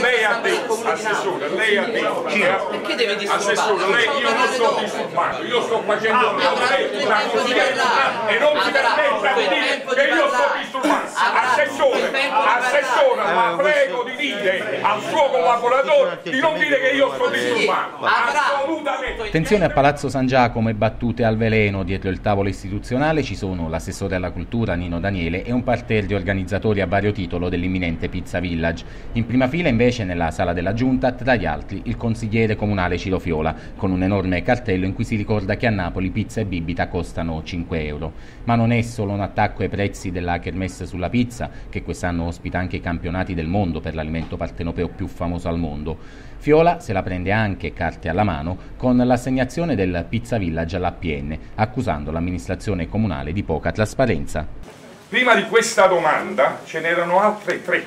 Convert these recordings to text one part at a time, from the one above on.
Lei ha detto, assessore, lei ha detto, perché deve disturbare? assessore, lei, io non sto disturbando, io sto facendo un lavoro avrà il tempo di parlare. e non si permetta di dire che io sto disturbando. Assessore, assessore, la prego di dire al suo collaboratore di non dire che io sto disturbando. Assolutamente. Attenzione a Palazzo San Giacomo e battute al veleno. Dietro il tavolo istituzionale ci sono l'assessore alla cultura Nino Daniele e un parterre di organizzatori a vario titolo dell'imminente Pizza Village. In prima fila invece nella sala della giunta, tra gli altri, il consigliere comunale Ciro Fiola, con un enorme cartello in cui si ricorda che a Napoli pizza e bibita costano 5 euro. Ma non è solo un attacco ai prezzi della kermesse sulla pizza, che quest'anno ospita anche i campionati del mondo per l'alimento partenopeo più famoso al mondo. Fiola se la prende anche, carte alla mano, con l'assegnazione del Pizza Village all'APN, accusando l'amministrazione comunale di poca trasparenza. Prima di questa domanda ce n'erano altre tre.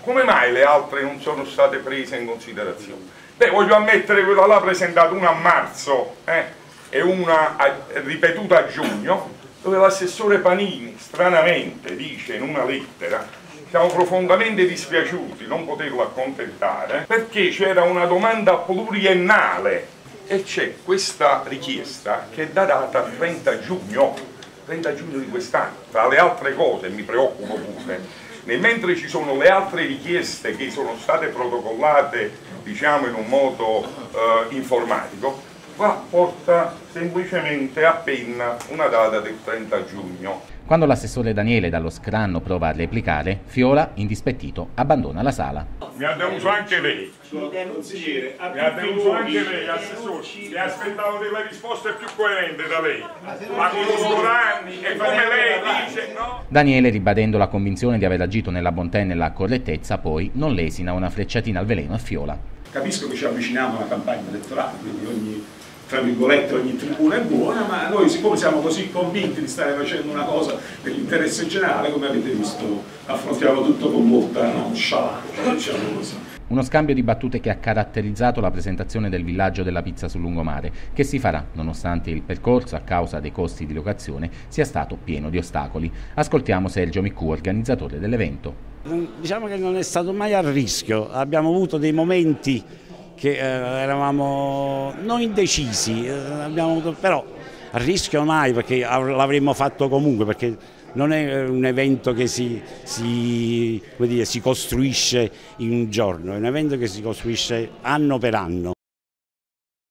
Come mai le altre non sono state prese in considerazione? Beh, voglio ammettere quella là presentata una a marzo eh, e una a- ripetuta a giugno, dove l'assessore Panini stranamente dice in una lettera siamo profondamente dispiaciuti non poterlo accontentare perché c'era una domanda pluriennale e c'è questa richiesta che è da data 30 giugno 30 giugno di quest'anno. Tra le altre cose mi preoccupo pure nel mentre ci sono le altre richieste che sono state protocollate diciamo in un modo eh, informatico qua porta semplicemente a penna una data del 30 giugno Quando l'assessore Daniele dallo scranno prova a replicare, Fiola, indispettito, abbandona la sala. mi ha deluso anche lei Consigliere, Mi ha deluso anche lei, assessore. Mi aspettavo delle risposte più coerenti da lei. La conosco da anni e come lei dice, no? Daniele, ribadendo la convinzione di aver agito nella bontà e nella correttezza, poi non lesina una frecciatina al veleno a Fiola. Capisco che ci avviciniamo a una campagna elettorale, quindi ogni, tra virgolette, ogni tribuna è buona, ma noi siccome siamo così convinti di stare facendo una cosa nell'interesse generale, come avete visto, affrontiamo tutto con molta nonchalance, diciamo così. Uno scambio di battute che ha caratterizzato la presentazione del villaggio della pizza sul lungomare, che si farà nonostante il percorso, a causa dei costi di locazione, sia stato pieno di ostacoli. Ascoltiamo Sergio Miccu, organizzatore dell'evento. Diciamo che non è stato mai a rischio, abbiamo avuto dei momenti che eh, eravamo non indecisi, eh, abbiamo però a rischio mai perché av- l'avremmo fatto comunque perché non è eh, un evento che si, si, dire, si costruisce in un giorno, è un evento che si costruisce anno per anno.